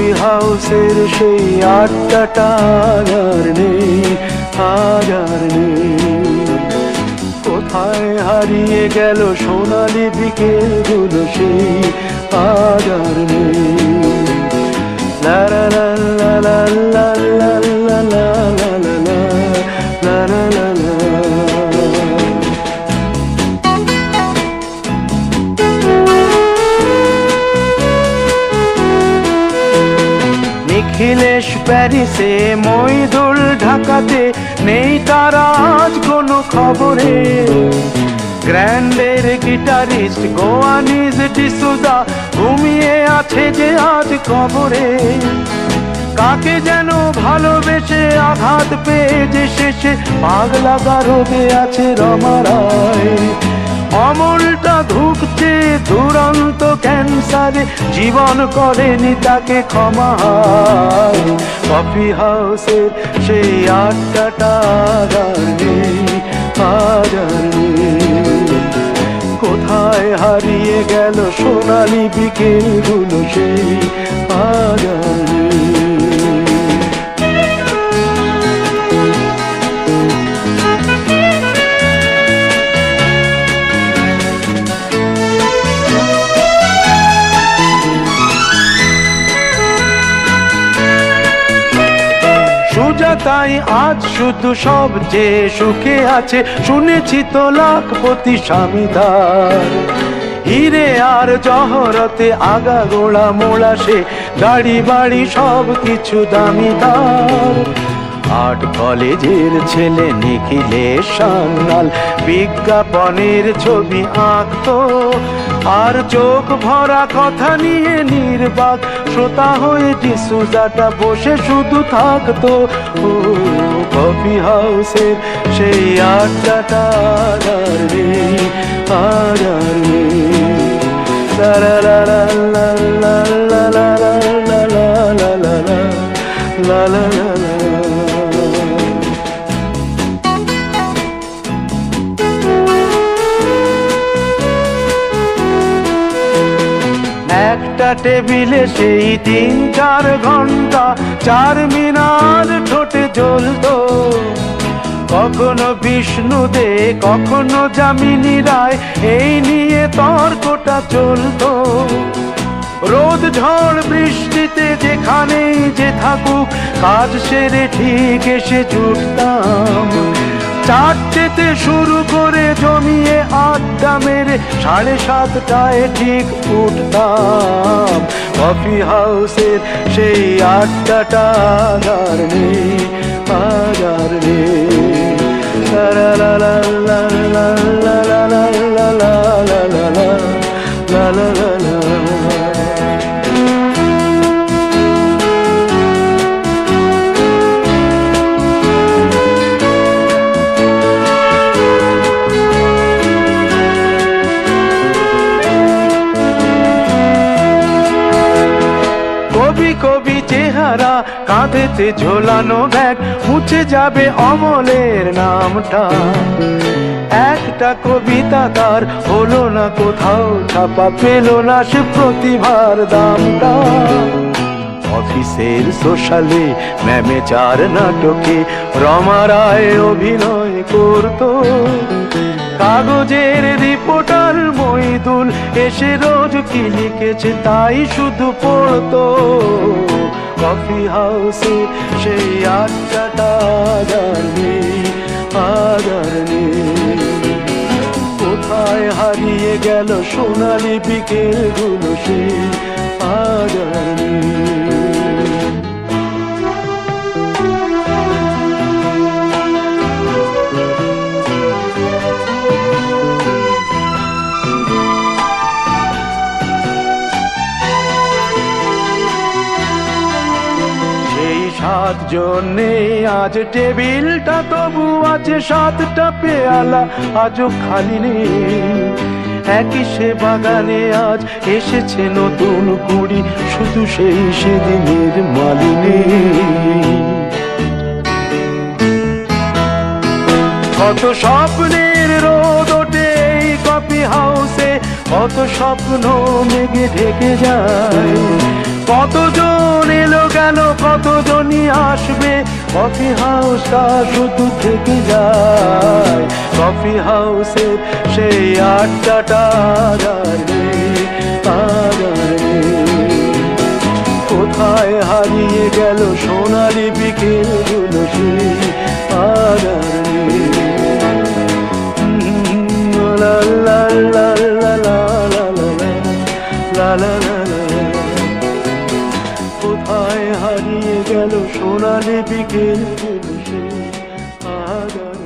Coffee হাউসের সেই আড্ডাটা আর নেই, আজ নেই। কোথায় হারিয়ে গেল সোনালি বিকেলগুলো সেই, আজ নেই। লা লা লা লা লা নিখিলেশ প্যারিসে মইদুল ঢাকাতে নেই তারা আজ কোনো খবরে। গ্র্যান্ডের গিটারিস্ট গোয়ানিজ ডিসুজা ঘুমিয়ে আছে যে আজ কবরে। কাকে যেন ভালোবেসে আঘাত পেয়ে যে শেষে পাগলা গারদে আছে রমারায় ক্যান্সারে জীবন করেনি তাকে ক্ষমা। কফি হাউসের সেই আড্ডাটা কোথায় হারিয়ে গেল সোনালি বিকেলগুলো সুজাতাই আজ শুধু সব যে সুখে আছে, শুনেছি তো লাখপতি স্বামীদার। হিরে আর জহরতে আগা গোড়া মোড়া সে গাড়ি বাড়ি সব কিছু দামিদার। আর্ট কলেজের ছেলে নিখিলেশ সান্যাল বিজ্ঞাপনের ছবি আঁকতো আর চোখ ভরা কথা নিয়ে নির্বাক শ্রোতা হয়ে ডিসুজাটা বসে শুধু থাকতো কফি হাউসের সেই আড্ডাটা আর নেই আর নেই লা লা লা লা লা লা লা লা লা লা লা লা লা একটা টেবিলে সেই তিন, চার ঘণ্টা, চার মিনার ঠোঁটে জ্বলতো। কখনো বিষ্ণু দে কখনো যামিনী রায়, এই নিয়ে তর্কটা চলতো। রোদ, ঝড়, বৃষ্টিতে যেখানেই যে থাকুক, কাজ সেরে ঠিক এসে জুটতাম চারটেতে শুরু করে আড্ডা মেরে সাড়ে সাতটায় ঠিক উঠতাম। কফি হাউসের সেই আড্ডাটা আর নেই আর চেহারা কাঁধেতে ঝোলানো ব্যাগ, মুছে যাবে অমলের নামটা। একটা কবিতা তার হলো না কোথাও, ছাপা পেল না সে প্রতিভার দামটা। অফিসের সোশ্যালে ম্যামে চার নাটকে রমা রায় অভিনয় করতো। কাগজের রিপোর্টার মইদুল এসে রোজ কি লিখেছে তাই শুধু পড়তো। কফি হাউসে সেই আড্ডাটা জানি আদার কোথায় হারিয়ে গেল সোনালি বিকেলগুলো সেই আদার সাত জন্যে আজ টেবিলটা তবু আছে সাতটা পেয়ালা, আজও খালি নেই। একই সে বাগানে আজ এসেছে নতুন কুড়ি, শুধু সেই সেদিনের মালিনী। কত স্বপ্নের রোদ ওঠে কফি হাউসে, কত স্বপ্ন মেঘে ঢেকে যায়। কতজন এলো গেল কতজনই আসবে কফি হাউসটা শুধু থেকে যায় কফি হাউসের সেই আড্ডাটা। কোথায় হারিয়ে গেল সোনালি বিকেলগুলো সেই লা লা লা লা লা লা লা লা লা লা। কোথায় হারিয়ে গেল সোনালি বিকেল আর।